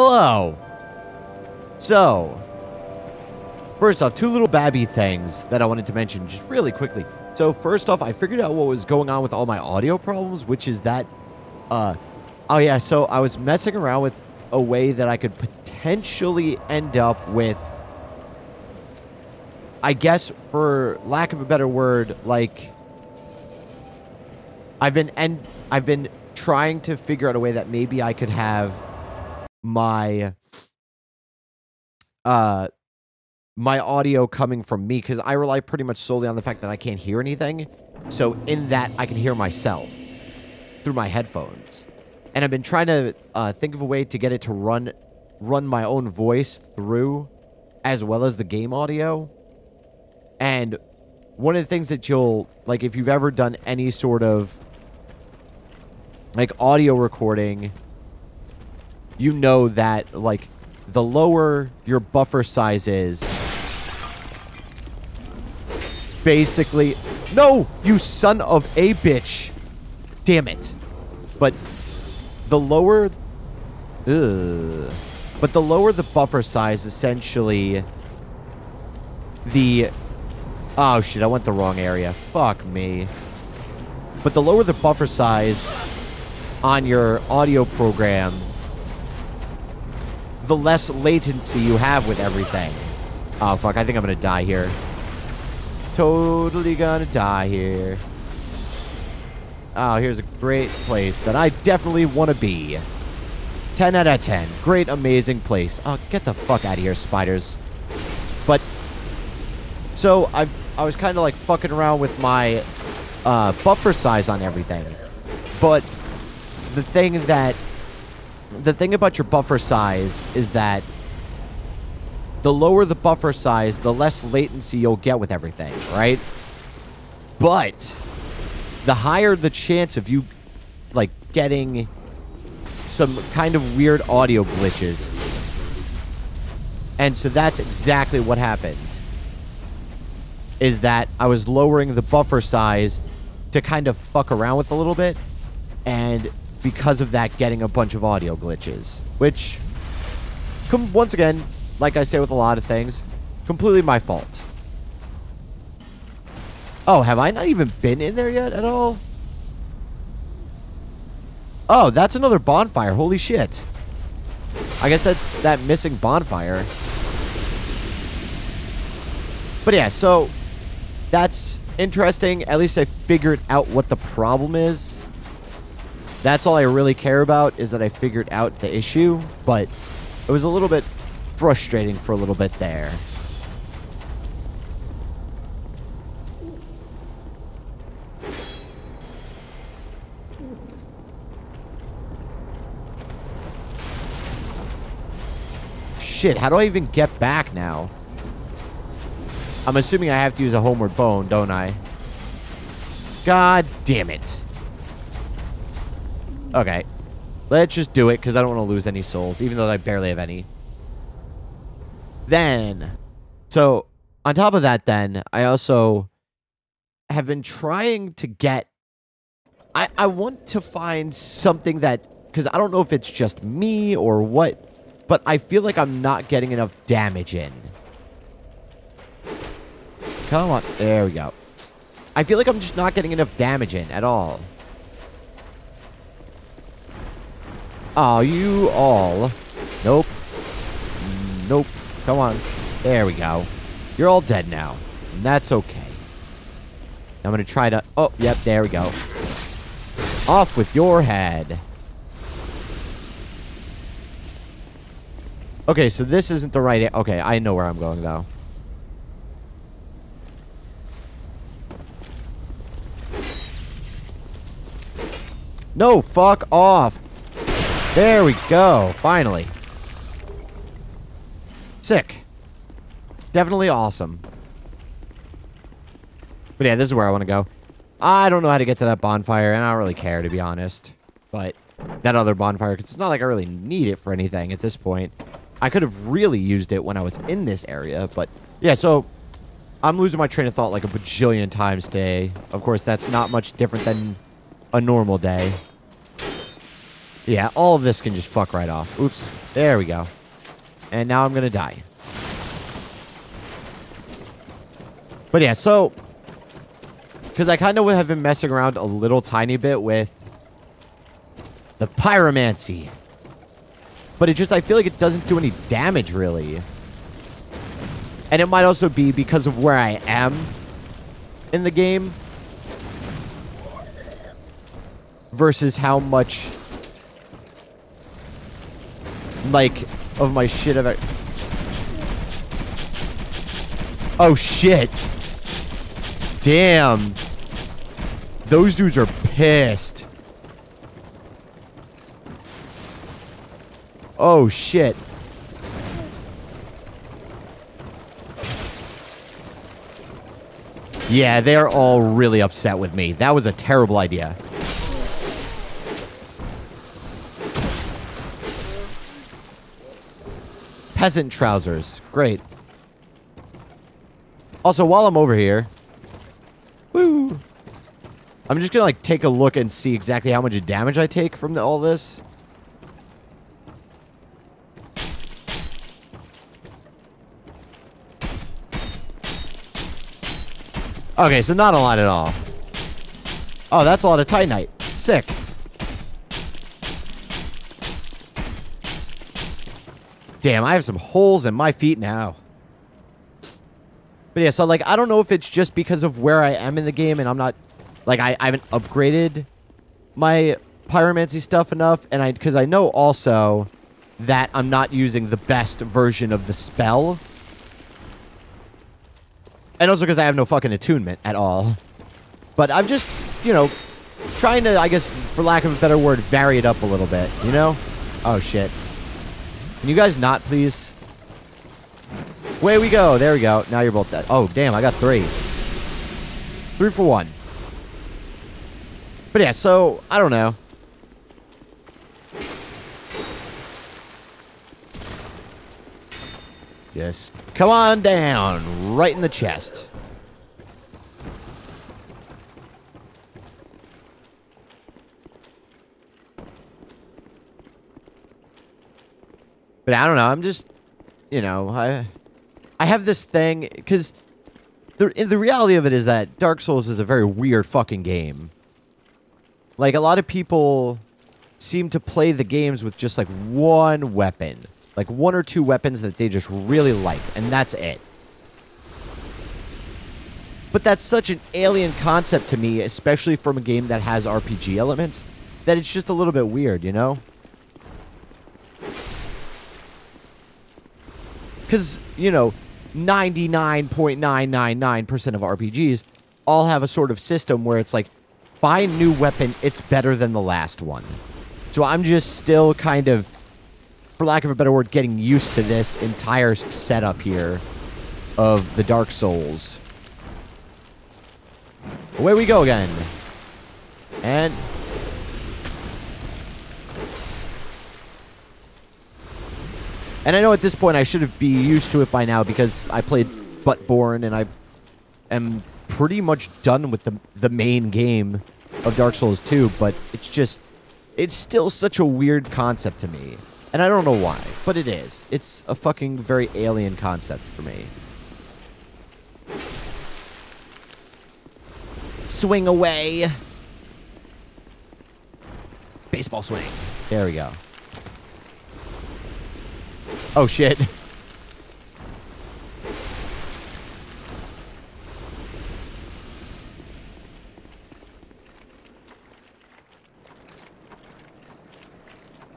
Hello. So, first off, two little babby things that I wanted to mention just really quickly. So, first off, I figured out what was going on with all my audio problems, which is that, uh, oh yeah, so I was messing around with a way that I could potentially end up with, I guess, for lack of a better word, like, I've been and I've been trying to figure out a way that maybe I could have my uh my audio coming from me because I rely pretty much solely on the fact that I can't hear anything. So in that I can hear myself through my headphones. And I've been trying to uh, think of a way to get it to run run my own voice through as well as the game audio. And one of the things that you'll like if you've ever done any sort of like audio recording, you know that like the lower your buffer size is, basically, no, you son of a bitch, damn it. But the lower, ugh, but the lower the buffer size, essentially, the, oh shit, I went the wrong area. Fuck me. But the lower the buffer size, on your audio program, the less latency you have with everything. Oh, fuck. I think I'm going to die here. Totally going to die here. Oh, here's a great place that I definitely want to be. 10 out of 10. Great, amazing place. Oh, get the fuck out of here, spiders. But, so, I, I was kind of like fucking around with my uh, buffer size on everything. But the thing that the thing about your buffer size is that the lower the buffer size, the less latency you'll get with everything, right? But the higher the chance of you like getting some kind of weird audio glitches. And so that's exactly what happened. Is that I was lowering the buffer size to kind of fuck around with a little bit and because of that getting a bunch of audio glitches. Which, once again, like I say with a lot of things, completely my fault. Oh, have I not even been in there yet at all? Oh, that's another bonfire. Holy shit. I guess that's that missing bonfire. But yeah, so that's interesting. At least I figured out what the problem is. That's all I really care about is that I figured out the issue, but it was a little bit frustrating for a little bit there. Shit, how do I even get back now? I'm assuming I have to use a homeward bone, don't I? God damn it. Okay. Let's just do it, because I don't want to lose any souls, even though I barely have any. Then, so, on top of that then, I also have been trying to get... I, I want to find something that... Because I don't know if it's just me or what, but I feel like I'm not getting enough damage in. Come on. There we go. I feel like I'm just not getting enough damage in at all. Oh, you all. Nope. Nope. Come on. There we go. You're all dead now. And that's okay. I'm going to try to... Oh, yep, there we go. Off with your head. Okay, so this isn't the right... Okay, I know where I'm going, though. No, fuck off. There we go. Finally. Sick. Definitely awesome. But yeah, this is where I want to go. I don't know how to get to that bonfire, and I don't really care, to be honest. But that other bonfire, because it's not like I really need it for anything at this point. I could have really used it when I was in this area, but yeah, so I'm losing my train of thought like a bajillion times today. Of course, that's not much different than a normal day. Yeah, all of this can just fuck right off. Oops. There we go. And now I'm going to die. But yeah, so... Because I kind of have been messing around a little tiny bit with the pyromancy. But it just, I feel like it doesn't do any damage, really. And it might also be because of where I am in the game. Versus how much like, of my shit I've... Oh, shit. Damn. Those dudes are pissed. Oh, shit. Yeah, they're all really upset with me. That was a terrible idea. Peasant trousers. Great. Also, while I'm over here... Woo! I'm just gonna, like, take a look and see exactly how much damage I take from the, all this. Okay, so not a lot at all. Oh, that's a lot of Titanite. Sick. Damn, I have some holes in my feet now. But yeah, so like, I don't know if it's just because of where I am in the game and I'm not, like, I, I haven't upgraded my pyromancy stuff enough. And I, because I know also that I'm not using the best version of the spell. And also because I have no fucking attunement at all. But I'm just, you know, trying to, I guess, for lack of a better word, vary it up a little bit, you know? Oh, shit. Can you guys not, please? Way we go. There we go. Now you're both dead. Oh, damn. I got three. Three for one. But yeah, so, I don't know. Just come on down. Right in the chest. But I don't know. I'm just, you know, I, I have this thing because the the reality of it is that Dark Souls is a very weird fucking game. Like a lot of people seem to play the games with just like one weapon, like one or two weapons that they just really like, and that's it. But that's such an alien concept to me, especially from a game that has RPG elements, that it's just a little bit weird, you know? Because, you know, 99.999% of RPGs all have a sort of system where it's like, buy a new weapon, it's better than the last one. So I'm just still kind of, for lack of a better word, getting used to this entire setup here of the Dark Souls. Away we go again. And And I know at this point I should have be used to it by now because I played Bloodborne and I am pretty much done with the the main game of Dark Souls 2, but it's just it's still such a weird concept to me. And I don't know why, but it is. It's a fucking very alien concept for me. Swing away. Baseball swing. There we go. Oh, shit.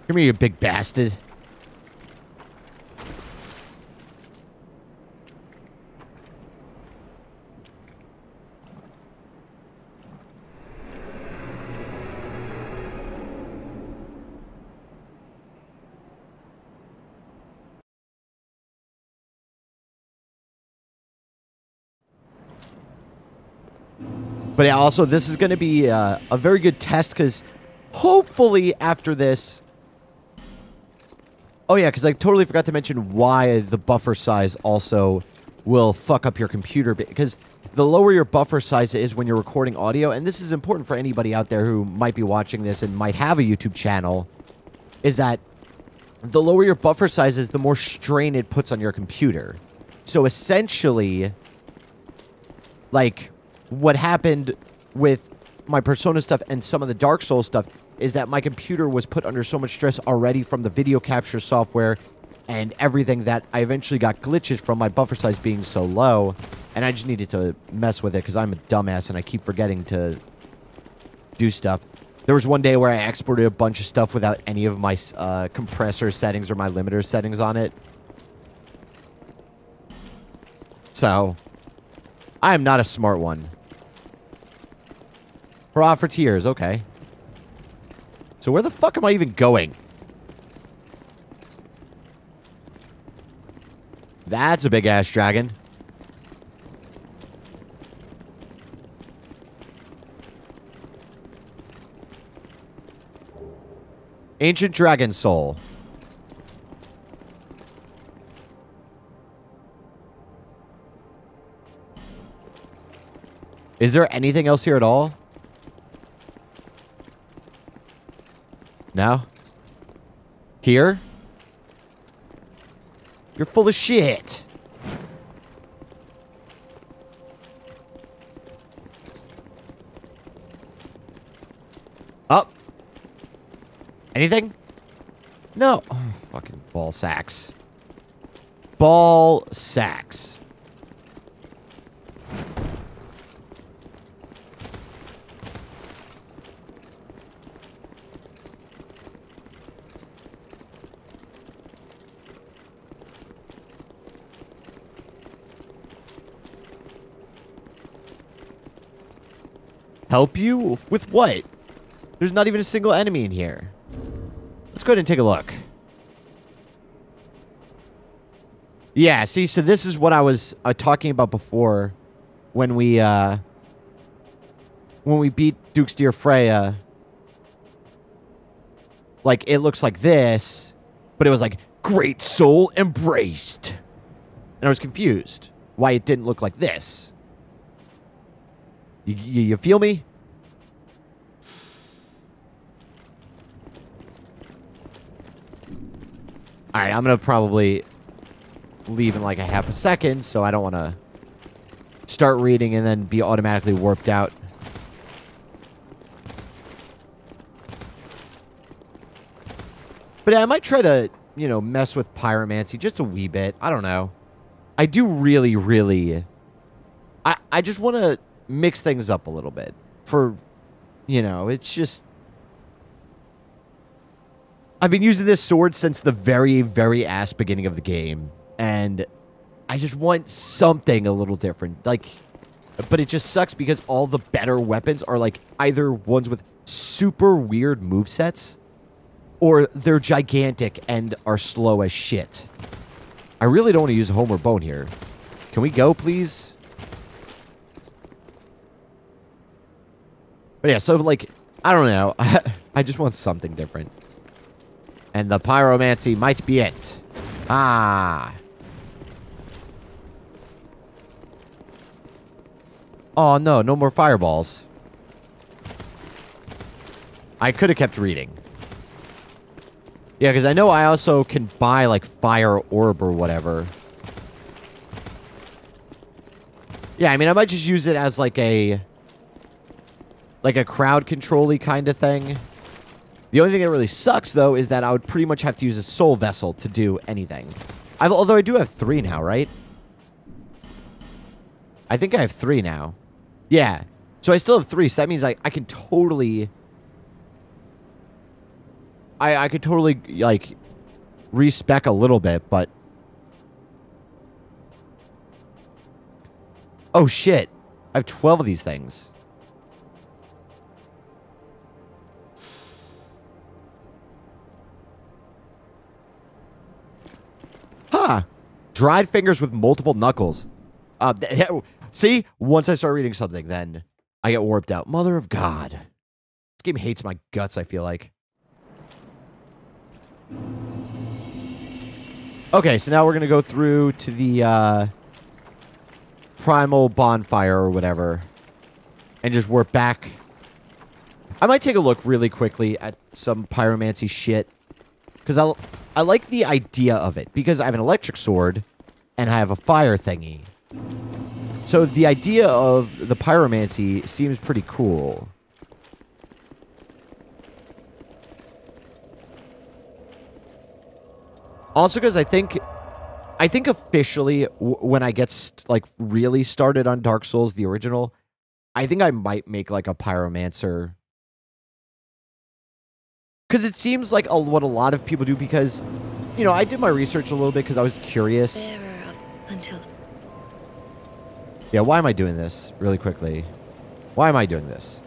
Come here, you big bastard. But also, this is going to be uh, a very good test because hopefully after this... Oh, yeah, because I totally forgot to mention why the buffer size also will fuck up your computer. Because the lower your buffer size is when you're recording audio, and this is important for anybody out there who might be watching this and might have a YouTube channel, is that the lower your buffer size is, the more strain it puts on your computer. So essentially, like, what happened with my Persona stuff and some of the Dark Souls stuff is that my computer was put under so much stress already from the video capture software and everything that I eventually got glitches from my buffer size being so low. And I just needed to mess with it because I'm a dumbass and I keep forgetting to do stuff. There was one day where I exported a bunch of stuff without any of my uh, compressor settings or my limiter settings on it. So, I am not a smart one. Tears, okay. So where the fuck am I even going? That's a big-ass dragon. Ancient Dragon Soul. Is there anything else here at all? No? Here? You're full of shit. Up. Anything? No. Oh, fucking ball sacks. Ball sacks. Help you? With what? There's not even a single enemy in here. Let's go ahead and take a look. Yeah, see, so this is what I was uh, talking about before when we, uh, when we beat Duke's Dear Freja. Like, it looks like this, but it was like, Great Soul Embraced. And I was confused why it didn't look like this. You, you, you feel me? Alright, I'm to probably leave in like a half a second, so I don't want to start reading and then be automatically warped out. But I might try to, you know, mess with pyromancy just a wee bit. I don't know. I do really, really... I, I just want to mix things up a little bit. For, you know, it's just. I've been using this sword since the very, very ass beginning of the game. And I just want something a little different. Like, but it just sucks because all the better weapons are like either ones with super weird move sets or they're gigantic and are slow as shit. I really don't want to use a Homeward Bone here. Can we go, please? But yeah, so like, I don't know. I just want something different. And the pyromancy might be it. Ah. Oh no, no more fireballs. I could have kept reading. Yeah, because I know I also can buy, like, fire orb or whatever. Yeah, I mean, I might just use it as, like, a like a crowd control kind of thing. The only thing that really sucks, though, is that I would pretty much have to use a soul vessel to do anything. I've, although I do have three now, right? I think I have three now. Yeah. So I still have three, so that means I, I can totally... I, I could totally, like, respec a little bit, but... Oh, shit. I have 12 of these things. Dried fingers with multiple knuckles. Uh, see? Once I start reading something, then I get warped out. Mother of God. This game hates my guts, I feel like. Okay, so now we're going to go through to the uh, primal bonfire or whatever. And just warp back. I might take a look really quickly at some pyromancy shit Because I, I like the idea of it. Because I have an electric sword and I have a fire thingy. So the idea of the pyromancy seems pretty cool. Also, because I think, I think officially when I get like really started on Dark Souls, the original, I think I might make like a pyromancer. Because it seems like a, what a lot of people do. Because, you know, I did my research a little bit because I was curious. Until. Yeah, why am I doing this really quickly? Why am I doing this?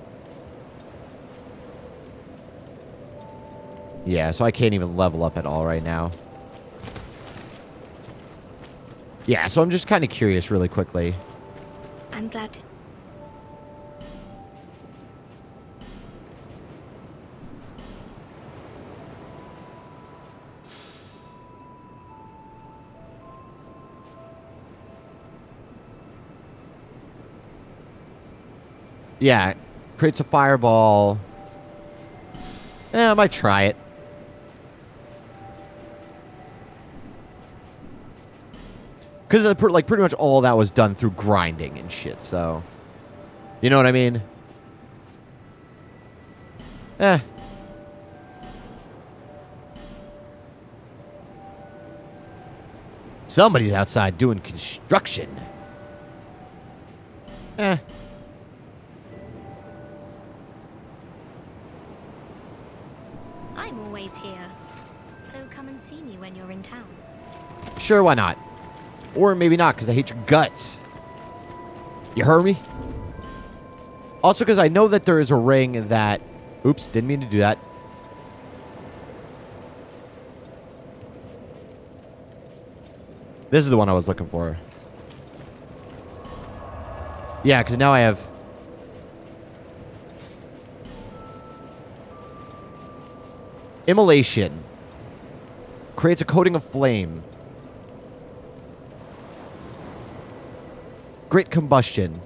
Yeah, so I can't even level up at all right now. Yeah, so I'm just kind of curious really quickly. I'm glad to... Yeah, creates a fireball. Eh, I might try it. Because like pretty much all that was done through grinding and shit. So, you know what I mean? Eh. Somebody's outside doing construction. Eh. Sure, why not? Or maybe not, because I hate your guts. You heard me? Also, because I know that there is a ring that... Oops, didn't mean to do that. This is the one I was looking for. Yeah, because now I have... Immolation. Creates a coating of flame. Great combustion.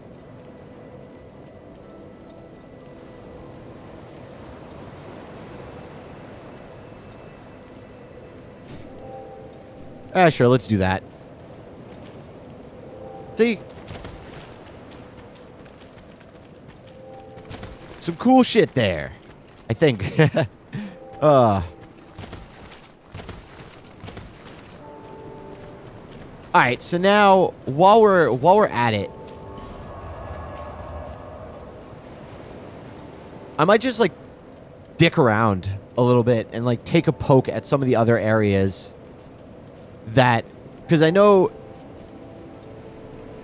Ah, sure, let's do that. See? Some cool shit there. I think. uh... All right, so now while we're while we're at it, I might just like dick around a little bit and like take a poke at some of the other areas that because I know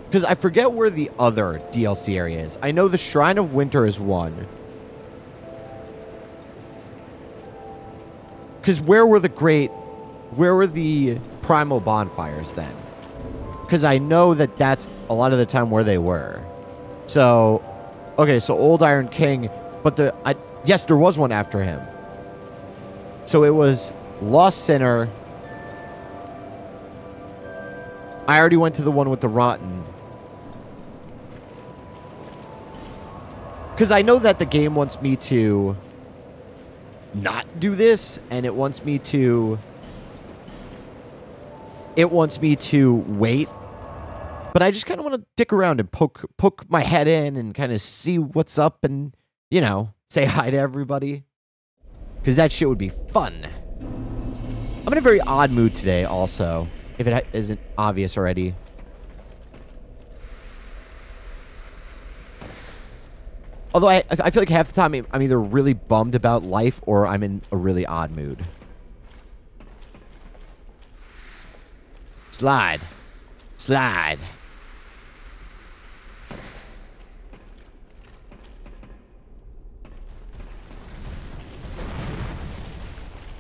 because I forget where the other DLC area is. I know the Shrine of Winter is one. Because where were the great, where were the primal bonfires then? Because I know that that's a lot of the time where they were. So, okay, so Old Iron King, but the, I, yes, there was one after him. So it was Lost Sinner. I already went to the one with the Rotten. Because I know that the game wants me to not do this, and it wants me to it wants me to wait. But I just kind of want to dick around and poke poke my head in and kind of see what's up and, you know, say hi to everybody. Because that shit would be fun. I'm in a very odd mood today also, if it isn't obvious already. Although I, I feel like half the time I'm either really bummed about life or I'm in a really odd mood. Slide. Slide.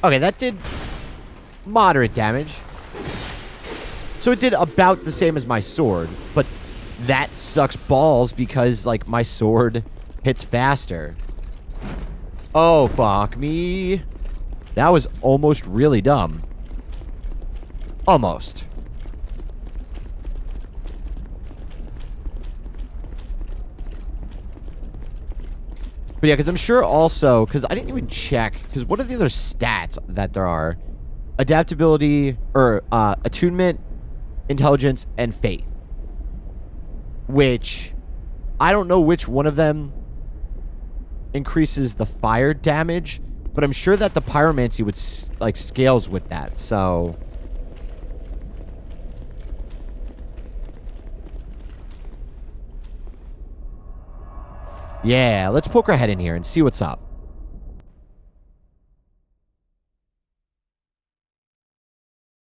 Okay, that did moderate damage. So it did about the same as my sword, but that sucks balls because, like, my sword hits faster. Oh, fuck me. That was almost really dumb. Almost. But yeah, because I'm sure also, because I didn't even check, because what are the other stats that there are? adaptability or uh, attunement, intelligence, and faith. Which I don't know which one of them increases the fire damage, but I'm sure that the pyromancy would like scales with that. So Yeah, let's poke our head in here and see what's up.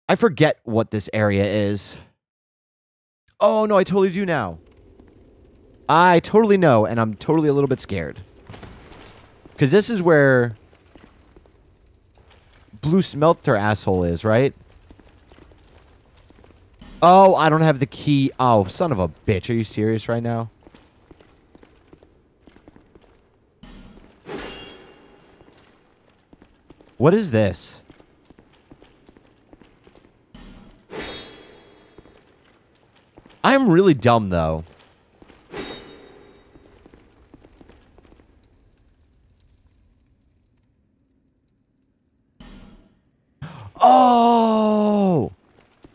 I forget what this area is. Oh, no, I totally do now. I totally know, and I'm totally a little bit scared. Because this is where Blue Smelter asshole is, right? Oh, I don't have the key. Oh, son of a bitch. Are you serious right now? What is this? I'm really dumb, though. Oh!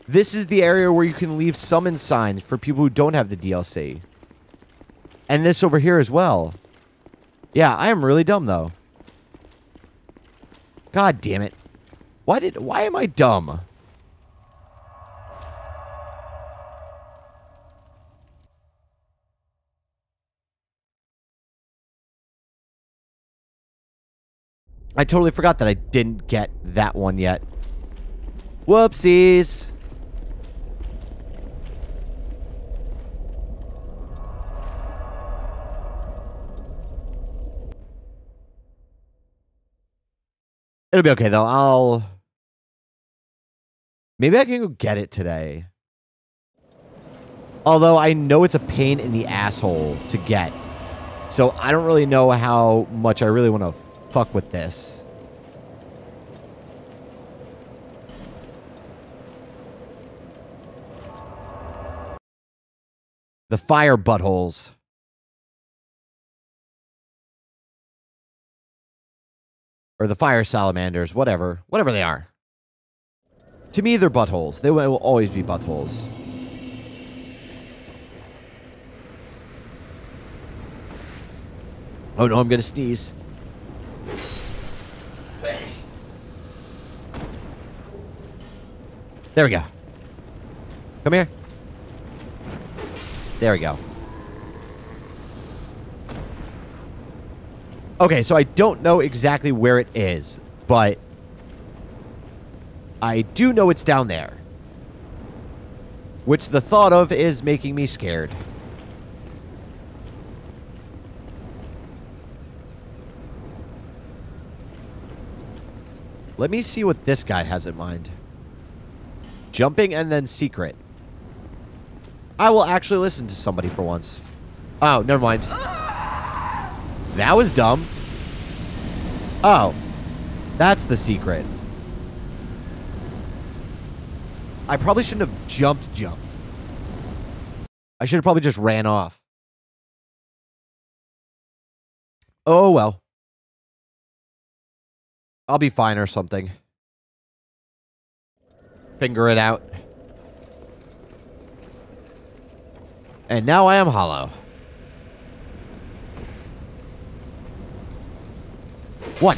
This is the area where you can leave summon signs for people who don't have the DLC. And this over here as well. Yeah, I am really dumb, though. God damn it. Why did why am I dumb? I totally forgot that I didn't get that one yet. Whoopsies. It'll be okay, though. I'll... Maybe I can go get it today. Although I know it's a pain in the asshole to get. So I don't really know how much I really want to fuck with this. The fire buttholes. Or the fire salamanders, whatever. Whatever they are. To me, they're buttholes. They will always be buttholes. Oh no, I'm gonna sneeze. There we go. Come here. There we go. Okay, so I don't know exactly where it is, but I do know it's down there. Which the thought of is making me scared. Let me see what this guy has in mind. Jumping and then secret. I will actually listen to somebody for once. Oh, never mind. That was dumb. Oh. That's the secret. I probably shouldn't have jumped jump. I should have probably just ran off. Oh, well. I'll be fine or something. Finger it out. And now I am hollow. What?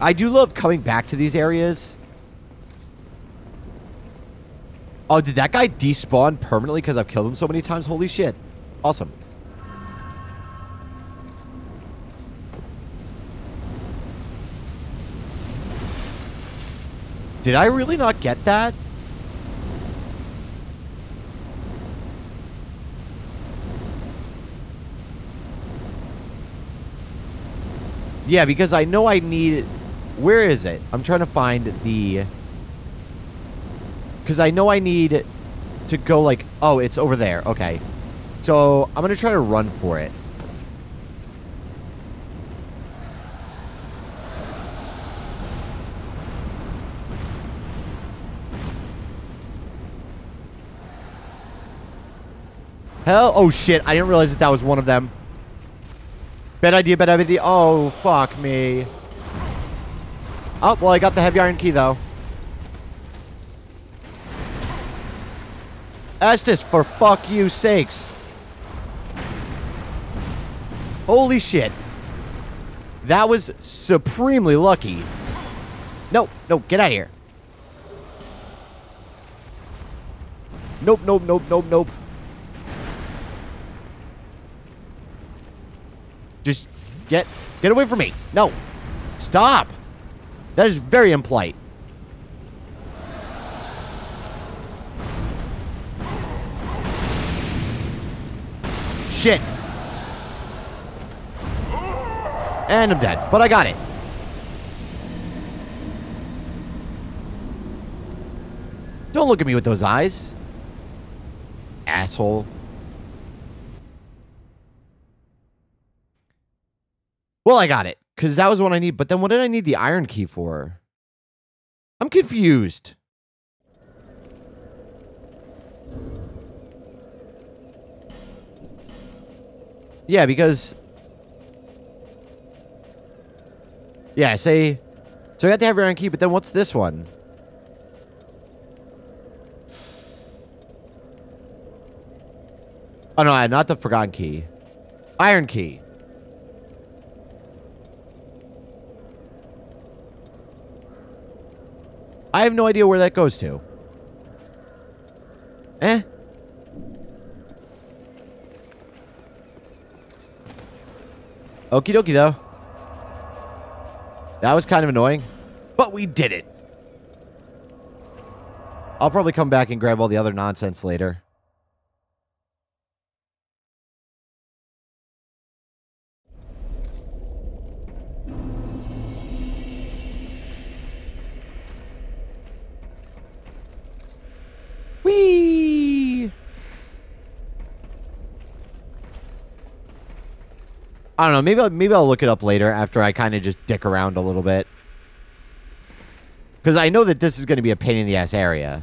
I do love coming back to these areas. Oh, did that guy despawn permanently because I've killed him so many times? Holy shit. Awesome. Did I really not get that? Yeah, because I know I need... Where is it? I'm trying to find the... Because I know I need to go like... Oh, it's over there. Okay. So, I'm going to try to run for it. Hell, oh shit, I didn't realize that that was one of them. Bad idea, bad idea. Oh, fuck me. Oh, well, I got the heavy iron key, though. Estus, for fuck you sakes. Holy shit. That was supremely lucky. No, no, get out of here. Nope, nope, nope, nope, nope. Just get get away from me. No. Stop. That is very impolite. Shit. And I'm dead, but I got it. Don't look at me with those eyes. Asshole. Well, I got it. Because that was what I need. But then what did I need the iron key for? I'm confused. Yeah, because... Yeah, I say... So I got to have the heavy iron key, but then what's this one? Oh, no, not the Forgotten Key. Iron Key. I have no idea where that goes to. Eh? Okie dokie, though. That was kind of annoying. But we did it. I'll probably come back and grab all the other nonsense later. Don't know. Maybe I'll, maybe I'll look it up later after I kind of just dick around a little bit. Because I know that this is going to be a pain in the ass area.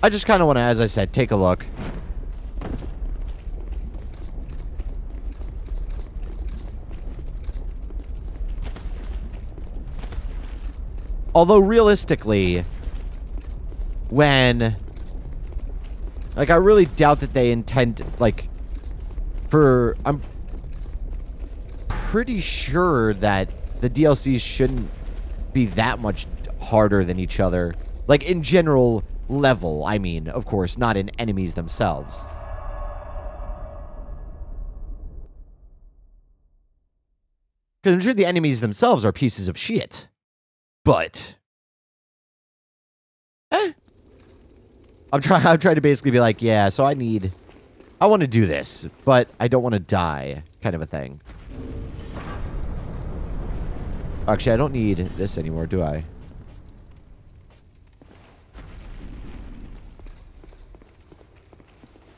I just kind of want to, as I said, take a look. Although realistically, when like I really doubt that they intend like for I'm pretty sure that the DLCs shouldn't be that much harder than each other. Like in general level, I mean, of course, not in enemies themselves. Because I'm sure the enemies themselves are pieces of shit. But eh. I'm trying I'm trying to basically be like, yeah, so I need I want to do this, but I don't want to die, kind of a thing. Actually, I don't need this anymore, do I?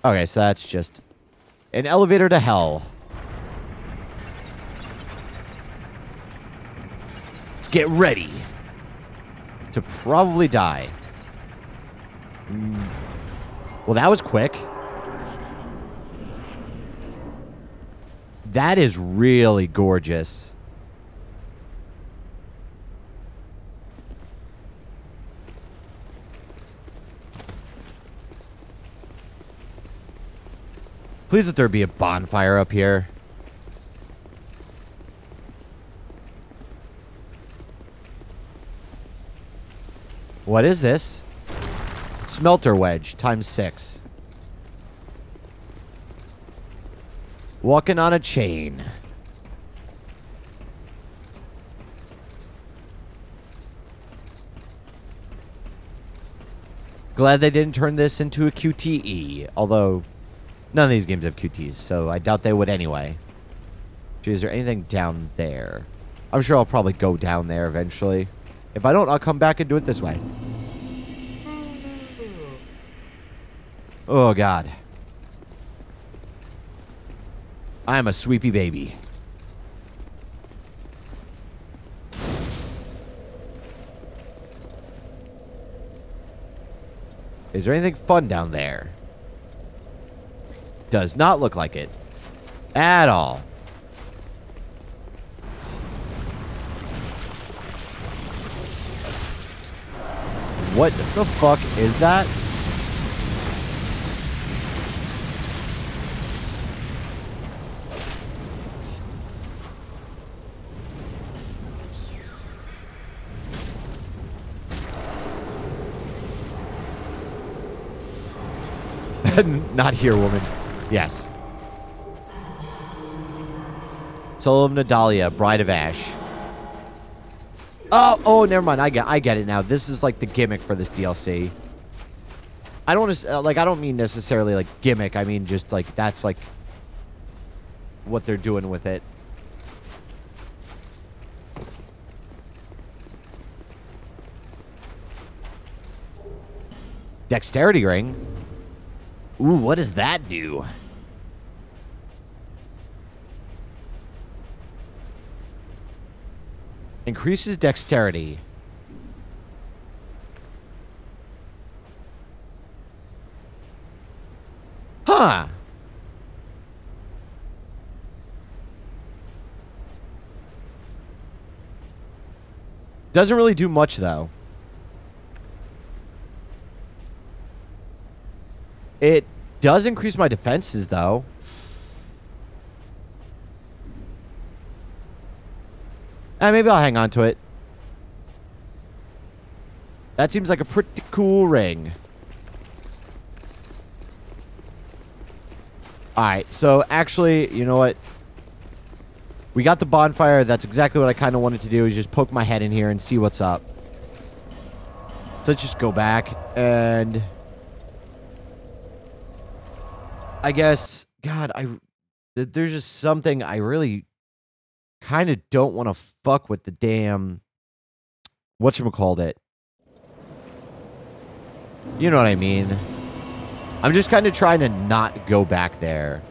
Okay, so that's just an elevator to hell. Let's get ready to probably die. Well, that was quick. That is really gorgeous. Please let there be a bonfire up here. What is this? Smelter wedge, times six. Walking on a chain. Glad they didn't turn this into a QTE, although none of these games have QTs, so I doubt they would anyway. Gee, is there anything down there? I'm sure I'll probably go down there eventually. If I don't, I'll come back and do it this way. Oh, God. I am a sweepy baby. Is there anything fun down there? Does not look like it. At all. What the fuck is that? Not here, woman. Yes. Soul of Nadalia, Bride of Ash. Oh, oh, never mind. I get, I get it now. This is like the gimmick for this DLC. I don't want to, uh, like, I don't mean necessarily like gimmick. I mean just like that's like what they're doing with it. Dexterity ring. Ooh, what does that do? Increases dexterity. Huh. Doesn't really do much, though. It does increase my defenses, though. Uh, maybe I'll hang on to it. That seems like a pretty cool ring. Alright, so actually, you know what? We got the bonfire. That's exactly what I kind of wanted to do, is just poke my head in here and see what's up. So let's just go back and... I guess, God, I... There's just something I really kind of don't want to fuck with the damn what you called it. You know what I mean? I'm just kind of trying to not go back there.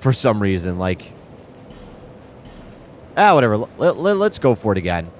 For some reason, like... Ah, whatever. Let, let, let's go for it again.